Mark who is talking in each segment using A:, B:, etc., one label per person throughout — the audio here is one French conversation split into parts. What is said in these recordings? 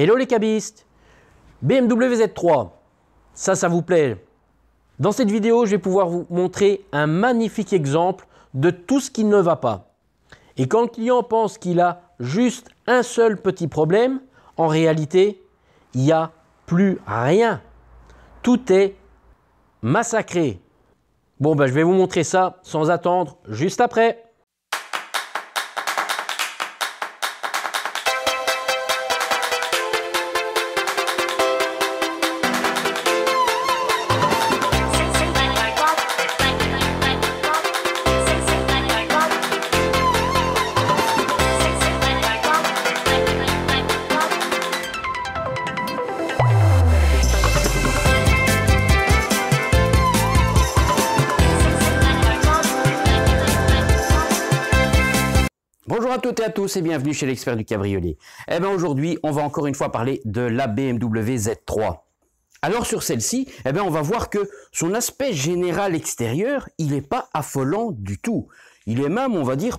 A: Hello les cabistes BMW Z3, ça, ça vous plaît Dans cette vidéo, je vais pouvoir vous montrer un magnifique exemple de tout ce qui ne va pas. Et quand le client pense qu'il a juste un seul petit problème, en réalité, il n'y a plus rien. Tout est massacré. Bon, ben, je vais vous montrer ça sans attendre juste après.
B: Bonjour à toutes et à tous et bienvenue chez l'expert du cabriolet. Eh bien aujourd'hui, on va encore une fois parler de la BMW Z3. Alors sur celle-ci, eh bien on va voir que son aspect général extérieur, il n'est pas affolant du tout. Il est même, on va dire,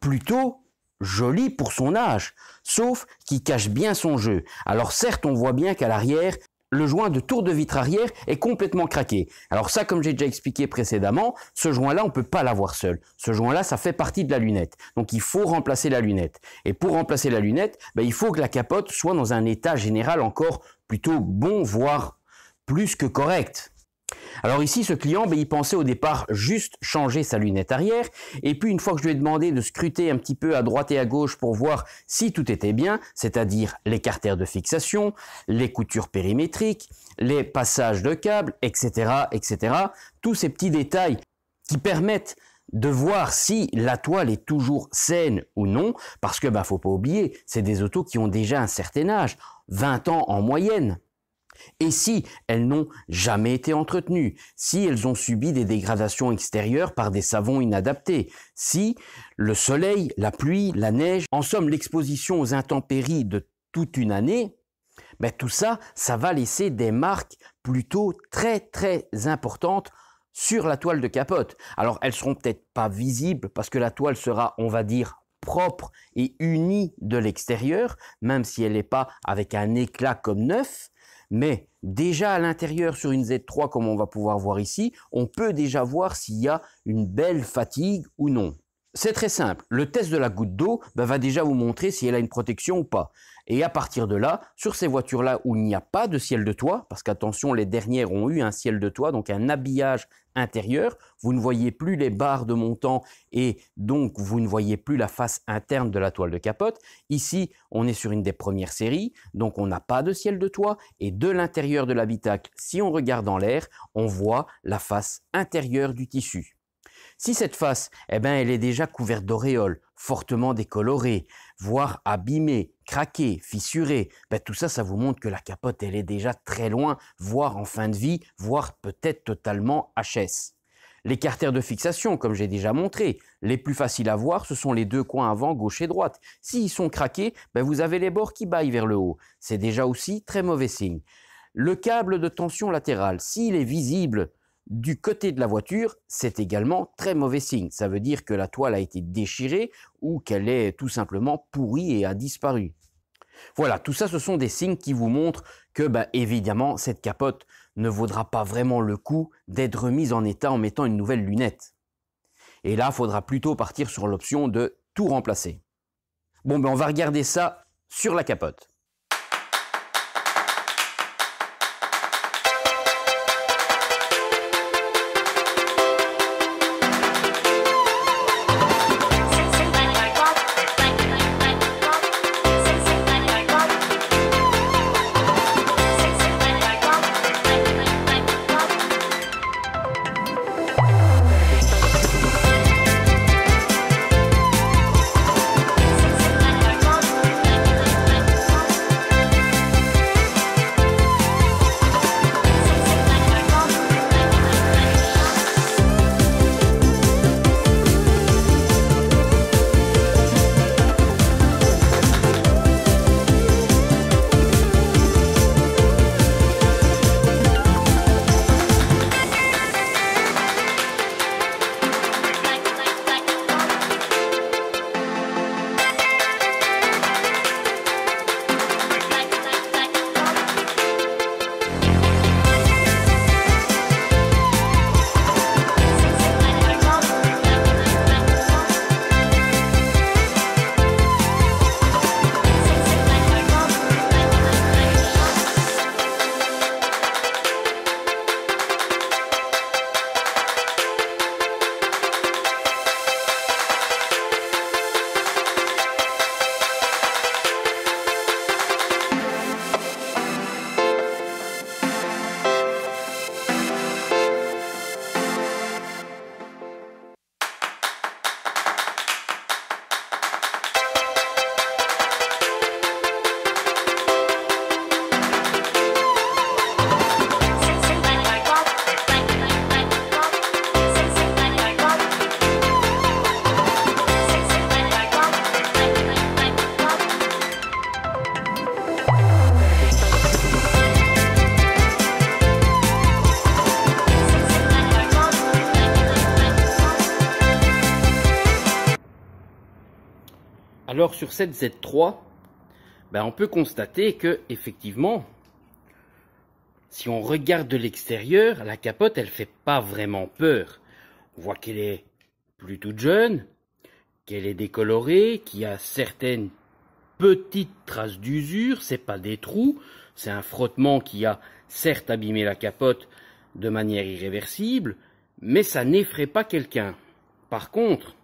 B: plutôt joli pour son âge, sauf qu'il cache bien son jeu. Alors certes, on voit bien qu'à l'arrière, le joint de tour de vitre arrière est complètement craqué. Alors ça, comme j'ai déjà expliqué précédemment, ce joint-là, on ne peut pas l'avoir seul. Ce joint-là, ça fait partie de la lunette. Donc il faut remplacer la lunette. Et pour remplacer la lunette, ben, il faut que la capote soit dans un état général encore plutôt bon, voire plus que correct. Alors ici, ce client, ben, il pensait au départ juste changer sa lunette arrière, et puis une fois que je lui ai demandé de scruter un petit peu à droite et à gauche pour voir si tout était bien, c'est-à-dire les carters de fixation, les coutures périmétriques, les passages de câbles, etc., etc., tous ces petits détails qui permettent de voir si la toile est toujours saine ou non, parce que bah faut pas oublier, c'est des autos qui ont déjà un certain âge, 20 ans en moyenne. Et si elles n'ont jamais été entretenues, si elles ont subi des dégradations extérieures par des savons inadaptés, si le soleil, la pluie, la neige, en somme l'exposition aux intempéries de toute une année, ben tout ça, ça va laisser des marques plutôt très très importantes sur la toile de capote. Alors elles seront peut-être pas visibles parce que la toile sera, on va dire, propre et unie de l'extérieur, même si elle n'est pas avec un éclat comme neuf, mais déjà à l'intérieur sur une Z3, comme on va pouvoir voir ici, on peut déjà voir s'il y a une belle fatigue ou non. C'est très simple. Le test de la goutte d'eau bah, va déjà vous montrer si elle a une protection ou pas. Et à partir de là, sur ces voitures-là où il n'y a pas de ciel de toit, parce qu'attention, les dernières ont eu un ciel de toit, donc un habillage intérieur, vous ne voyez plus les barres de montant et donc vous ne voyez plus la face interne de la toile de capote. Ici, on est sur une des premières séries, donc on n'a pas de ciel de toit et de l'intérieur de l'habitacle, si on regarde dans l'air, on voit la face intérieure du tissu. Si cette face, eh ben, elle est déjà couverte d'auréoles, fortement décolorée, voire abîmée, craquée, fissurée, ben, tout ça, ça vous montre que la capote, elle est déjà très loin, voire en fin de vie, voire peut-être totalement HS. Les carters de fixation, comme j'ai déjà montré, les plus faciles à voir, ce sont les deux coins avant, gauche et droite. S'ils sont craqués, ben vous avez les bords qui baillent vers le haut. C'est déjà aussi très mauvais signe. Le câble de tension latérale, s'il est visible du côté de la voiture, c'est également très mauvais signe. Ça veut dire que la toile a été déchirée ou qu'elle est tout simplement pourrie et a disparu. Voilà, tout ça, ce sont des signes qui vous montrent que, bah, évidemment, cette capote ne vaudra pas vraiment le coup d'être remise en état en mettant une nouvelle lunette. Et là, il faudra plutôt partir sur l'option de tout remplacer. Bon, ben, on va regarder ça sur la capote. Alors sur cette Z3, ben, on peut constater que effectivement, si on regarde de l'extérieur, la capote, elle fait pas vraiment peur. On voit qu'elle est plutôt jeune, qu'elle est décolorée, qu'il y a certaines petites traces d'usure, c'est pas des trous, c'est un frottement qui a certes abîmé la capote de manière irréversible, mais ça n'effraie pas quelqu'un. Par contre,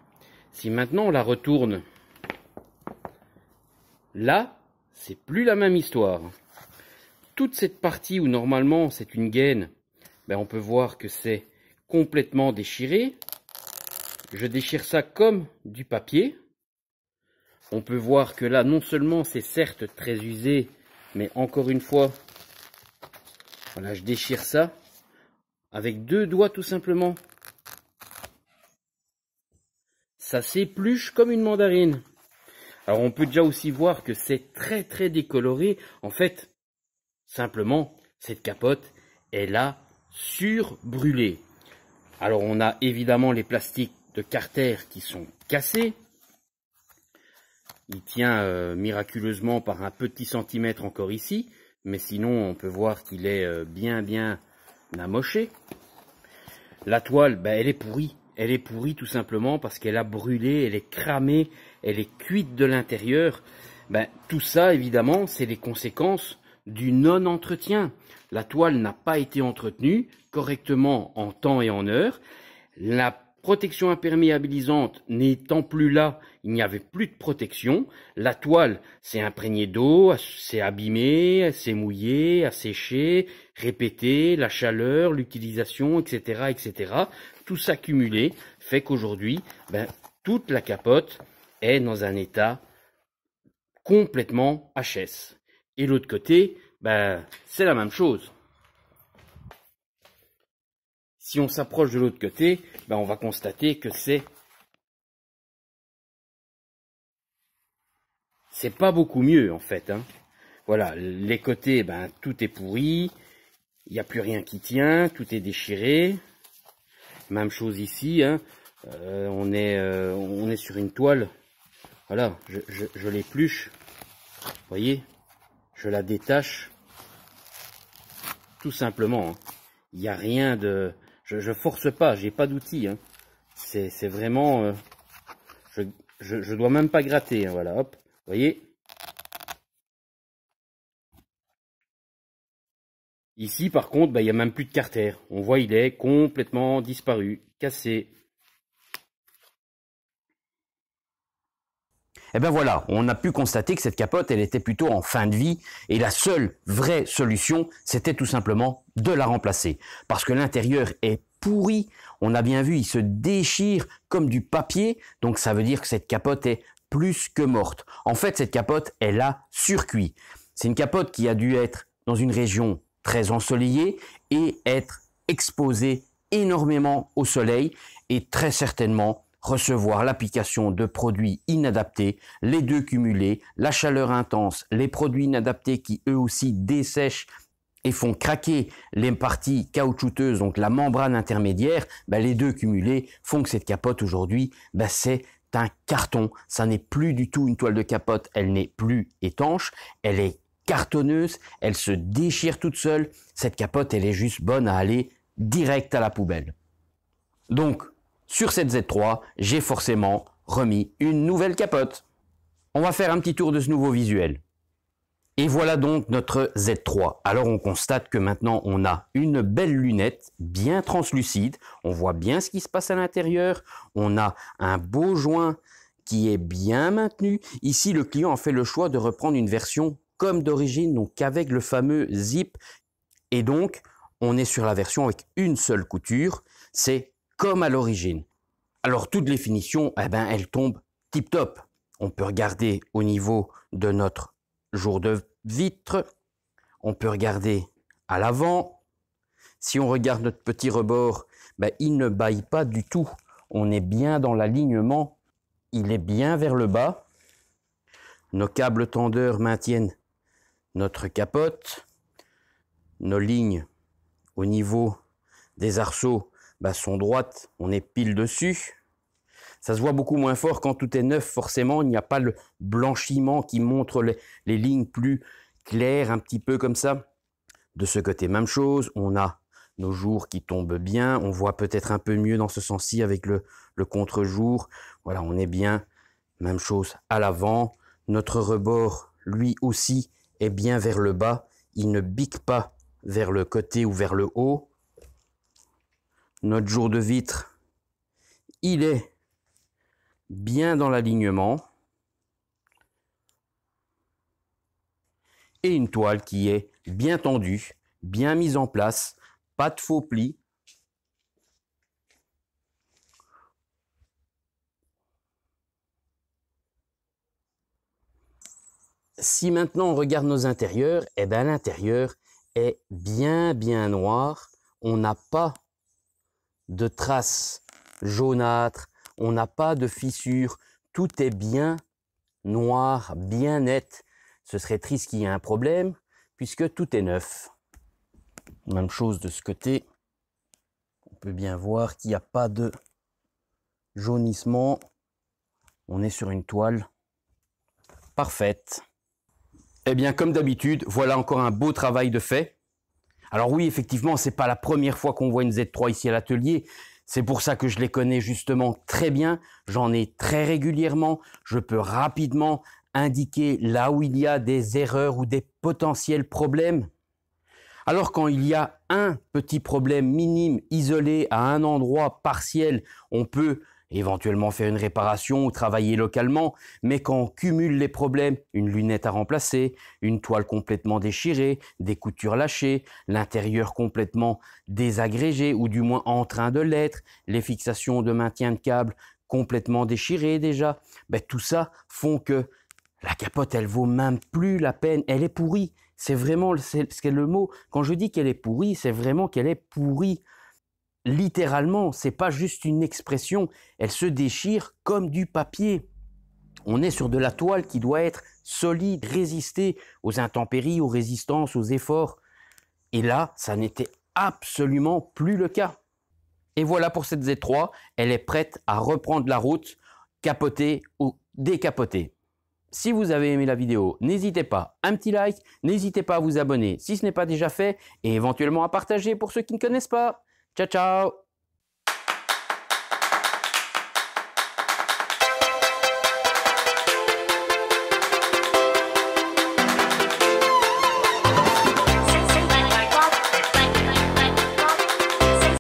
B: si maintenant on la retourne là, c'est plus la même histoire. Toute cette partie où normalement c'est une gaine, ben on peut voir que c'est complètement déchiré. Je déchire ça comme du papier. On peut voir que là, non seulement c'est certes très usé, mais encore une fois, voilà, je déchire ça avec deux doigts tout simplement. Ça s'épluche comme une mandarine. Alors on peut déjà aussi voir que c'est très très décoloré. En fait, simplement, cette capote, elle a surbrûlé. Alors on a évidemment les plastiques de carter qui sont cassés. Il tient euh, miraculeusement par un petit centimètre encore ici, mais sinon on peut voir qu'il est euh, bien bien amoché. La toile, ben, elle est pourrie. Elle est pourrie tout simplement parce qu'elle a brûlé, elle est cramée, elle est cuite de l'intérieur. Ben, tout ça, évidemment, c'est les conséquences du non-entretien. La toile n'a pas été entretenue correctement en temps et en heure. Protection imperméabilisante n'étant plus là, il n'y avait plus de protection. La toile s'est imprégnée d'eau, s'est abîmée, s'est mouillée, a séché, répété, la chaleur, l'utilisation, etc., etc. Tout s'accumuler fait qu'aujourd'hui, ben, toute la capote est dans un état complètement HS. Et l'autre côté, ben, c'est la même chose. Si on s'approche de l'autre côté, ben on va constater que c'est c'est pas beaucoup mieux en fait. Hein. Voilà, les côtés, ben tout est pourri, il n'y a plus rien qui tient, tout est déchiré. Même chose ici, hein. Euh, on est euh, on est sur une toile. Voilà, je, je, je l'épluche. Voyez, je la détache tout simplement. Hein. Il n'y a rien de je, je force pas, j'ai pas d'outils. Hein. C'est vraiment, euh, je, je, dois même pas gratter. Hein, voilà, hop, voyez. Ici, par contre, bah, il n'y a même plus de carter. On voit, il est complètement disparu, cassé.
A: Eh bien voilà, on a pu constater que cette capote, elle était plutôt en fin de vie et la seule vraie solution, c'était tout simplement de la remplacer. Parce que l'intérieur est pourri, on a bien vu, il se déchire comme du papier, donc ça veut dire que cette capote est plus que morte. En fait, cette capote, elle a surcuit. C'est une capote qui a dû être dans une région très ensoleillée et être exposée énormément au soleil et très certainement recevoir l'application de produits inadaptés, les deux cumulés, la chaleur intense, les produits inadaptés qui eux aussi dessèchent et font craquer les parties caoutchouteuses, donc la membrane intermédiaire, ben les deux cumulés font que cette capote aujourd'hui, ben c'est un carton. Ça n'est plus du tout une toile de capote, elle n'est plus étanche, elle est cartonneuse, elle se déchire toute seule. Cette capote, elle est juste bonne à aller direct à la poubelle. Donc, sur cette Z3, j'ai forcément remis une nouvelle capote. On va faire un petit tour de ce nouveau visuel. Et voilà donc notre Z3. Alors on constate que maintenant on a une belle lunette bien translucide. On voit bien ce qui se passe à l'intérieur. On a un beau joint qui est bien maintenu. Ici le client a fait le choix de reprendre une version comme d'origine, donc avec le fameux zip. Et donc on est sur la version avec une seule couture. C'est comme à l'origine. Alors toutes les finitions, eh ben, elles tombent tip top. On peut regarder au niveau de notre jour de vitre. On peut regarder à l'avant. Si on regarde notre petit rebord, ben, il ne baille pas du tout. On est bien dans l'alignement. Il est bien vers le bas. Nos câbles tendeurs maintiennent notre capote. Nos lignes au niveau des arceaux bah, sont droites, on est pile dessus.
B: Ça se voit beaucoup moins fort quand tout est neuf, forcément, il n'y a pas le blanchiment qui montre les, lignes plus claires, un petit peu comme ça. De ce côté, même chose, on a nos jours qui tombent bien, on voit peut-être un peu mieux dans ce sens-ci avec le, le contre-jour. Voilà, on est bien. Même chose à l'avant. Notre rebord, lui aussi, est bien vers le bas. Il ne bique pas vers le côté ou vers le haut. Notre jour de vitre, il est bien dans l'alignement. Et une toile qui est bien tendue, bien mise en place, pas de faux plis. Si maintenant on regarde nos intérieurs, eh bien l'intérieur est bien bien noir. On n'a pas de traces jaunâtres, on n'a pas de fissures, tout est bien noir, bien net. Ce serait triste qu'il y ait un problème puisque tout est neuf. Même chose de ce côté. On peut bien voir qu'il n'y a pas de jaunissement. On est sur une toile parfaite. Eh bien, comme d'habitude, voilà encore un beau travail de fait. Alors oui, effectivement, c'est pas la première fois qu'on voit une Z3 ici à l'atelier. C'est pour ça que je les connais justement très bien. J'en ai très régulièrement. Je peux rapidement indiquer là où il y a des erreurs ou des potentiels problèmes. Alors quand il y a un petit problème minime isolé à un endroit partiel, on peut éventuellement faire une réparation ou travailler localement, mais quand on cumule les problèmes, une lunette à remplacer, une toile complètement déchirée, des coutures lâchées, l'intérieur complètement désagrégé ou du moins en train de l'être, les fixations de maintien de câble complètement déchirées déjà, ben, tout ça font que la capote, elle vaut même plus la peine, elle est pourrie. C'est vraiment ce qu'est le mot. Quand je dis qu'elle est pourrie, c'est vraiment qu'elle est pourrie. Littéralement, c'est pas juste une expression, elle se déchire comme du papier. On est sur de la toile qui doit être solide, résister aux intempéries, aux résistances, aux efforts. Et là, ça n'était absolument plus le cas. Et voilà pour cette Z3, elle est prête à reprendre la route, capoter ou décapoter. Si vous avez aimé la vidéo, n'hésitez pas, un petit like, n'hésitez pas à vous abonner si ce n'est pas déjà fait et éventuellement à partager pour ceux qui ne connaissent pas. Ciao ciao